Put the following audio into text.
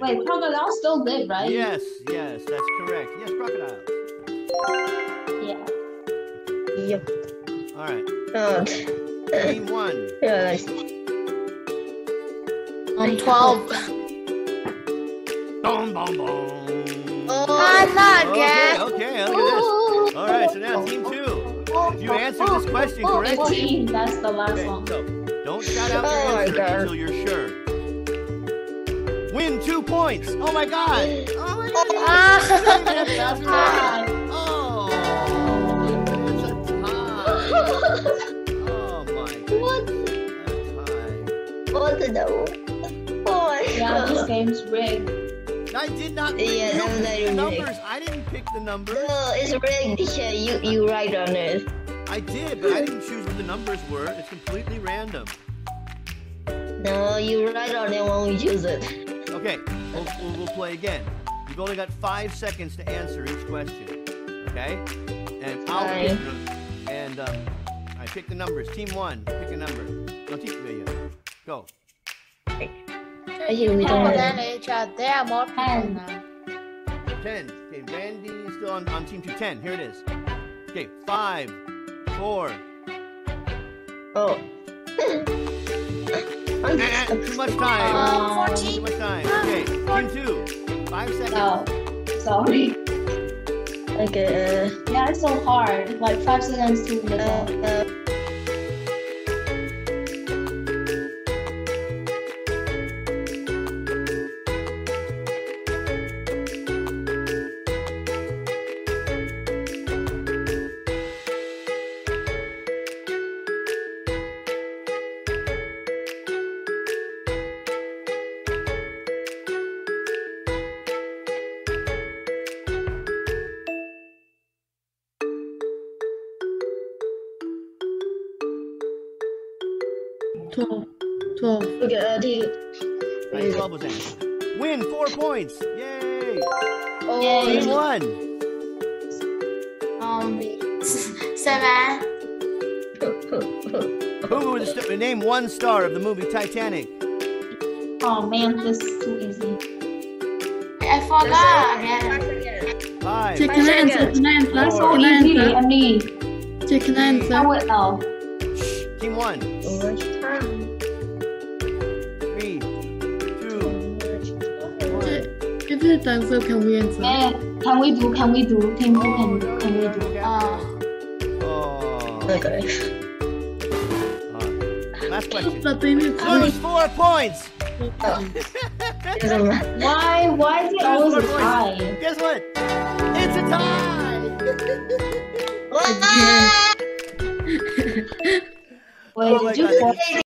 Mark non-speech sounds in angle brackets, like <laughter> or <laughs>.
living. Wait, crocodiles still live, right? Yes, yes, that's correct. Yes, crocodiles. Yeah. Yep. All right. Uh, Team one. <laughs> yeah, nice. Um, 12. Boom, boom, boom. Oh, I'm not Okay, again. okay, look at this. All right, so now team two. If you answer this question correctly, Fifteen. That's the last okay, one. so don't shout out Oh your answer God. until you're sure. Win two points. Oh my God. Oh my God. Ah. Oh. Oh my what? a tie. What the? Oh Yeah, this god. game's rigged. I did not pick Yeah, not the numbers. I didn't pick the numbers. No, it's rigged. Yeah, you you write on it. I did, but I didn't choose what the numbers were. It's completely random. No, you write on it when we choose it. Okay, we'll, we'll, we'll play again. You've only got five seconds to answer each question. Okay? And I'll Fine. pick And um, I pick the numbers. Team one, pick a number. No, team me. Go. Actually, we don't But have then it. it's, uh, there are more people Ten. now. Ten. Okay, Randy is still on, on team two. Ten. Here it is. Okay, five, four. Oh. I'm Ah, just- too much time. Um, Too 14. much time. Okay, team two. Five seconds. No. Sorry. okay. Yeah, it's so hard. Like five seconds to Uh, little. uh, Twelve. Twelve. okay. Uh, the, Right, 12 was answered. Win four points. Yay. oh, Yay. Team one. Um, seven. Who was the st- name one star of the movie Titanic? Oh man, this is too easy. I forgot again. Five. Check, can I answer? Can I answer? So Can I easy, answer? Emily. Check, can I I would know. Team one. Too much time. Three, two, one. Check. If it's answer, can we answer? Yeah, can we do? Can we do? Team two, Oh, can, no, can we no, do? no, Uh, Oh. Okay. Uh, Last question. But they need Lose four points. Why? Why is it always a tie? Guess what? It's a tie. What? Wait, Oh my did you God. force